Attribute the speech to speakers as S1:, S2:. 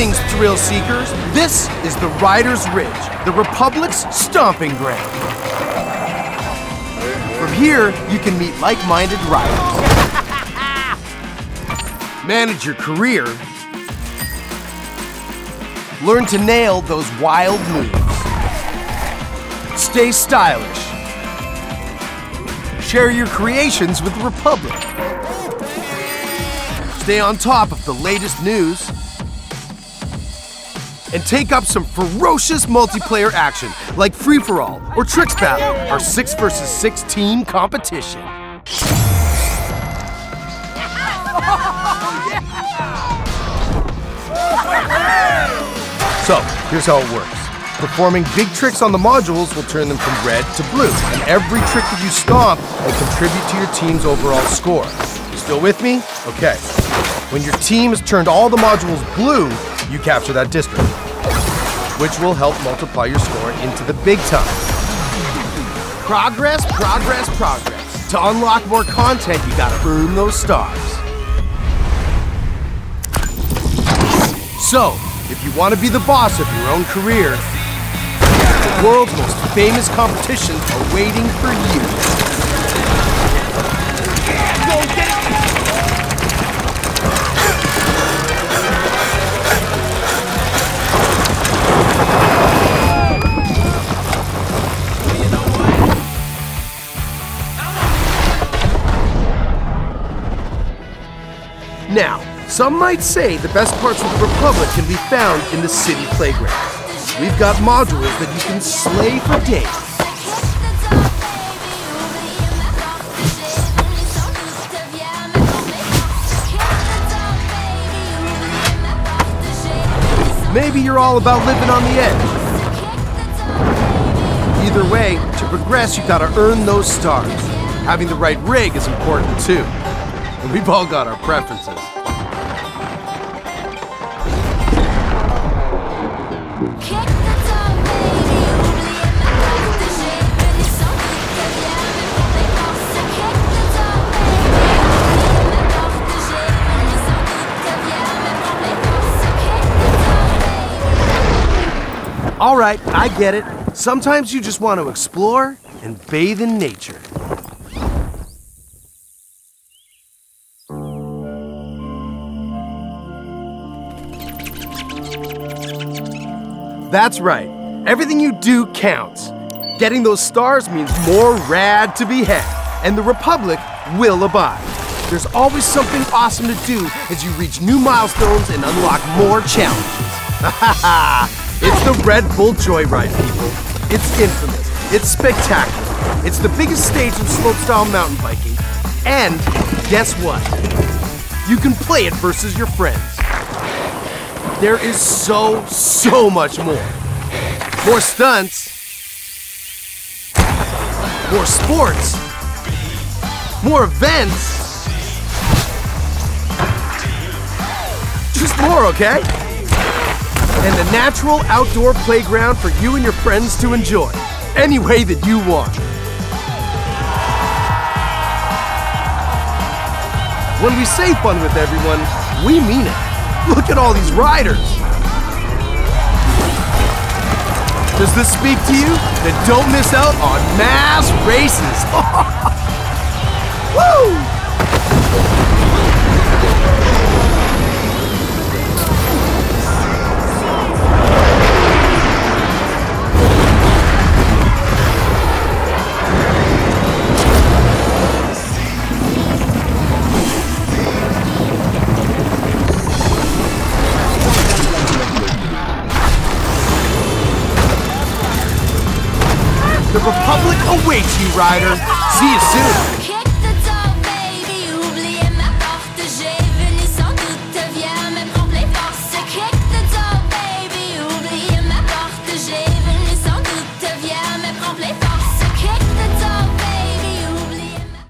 S1: Greetings, thrill seekers. This is the Riders Ridge, the Republic's stomping ground. From here, you can meet like-minded riders. Manage your career. Learn to nail those wild moves. Stay stylish. Share your creations with the Republic. Stay on top of the latest news. And take up some ferocious multiplayer action like Free For All or Tricks Battle, our 6 versus 6 team competition. So, here's how it works. Performing big tricks on the modules will turn them from red to blue, and every trick that you stomp will contribute to your team's overall score. You still with me? Okay. When your team has turned all the modules blue, you capture that district, which will help multiply your score into the big time. Progress, progress, progress. To unlock more content, you gotta earn those stars. So, if you want to be the boss of your own career, the world's most famous competitions are waiting for you. Now, some might say the best parts of the Republic can be found in the city playground. We've got modules that you can slay for days. Maybe you're all about living on the edge. Either way, to progress, you've gotta earn those stars. Having the right rig is important too. And we've all got our preferences. All right, I get it. Sometimes you just want to explore and bathe in nature. That's right. Everything you do counts. Getting those stars means more rad to be had, and the Republic will abide. There's always something awesome to do as you reach new milestones and unlock more challenges. Ha ha ha! It's the Red Bull Joyride, people. It's infamous. It's spectacular. It's the biggest stage of slopestyle mountain biking. And guess what? You can play it versus your friends. There is so, so much more. More stunts. More sports. More events. Just more, okay? and a natural outdoor playground for you and your friends to enjoy, any way that you want. When we say fun with everyone, we mean it. Look at all these riders. Does this speak to you? Then don't miss out on mass races. Republic awaits you, Ryder. See you soon.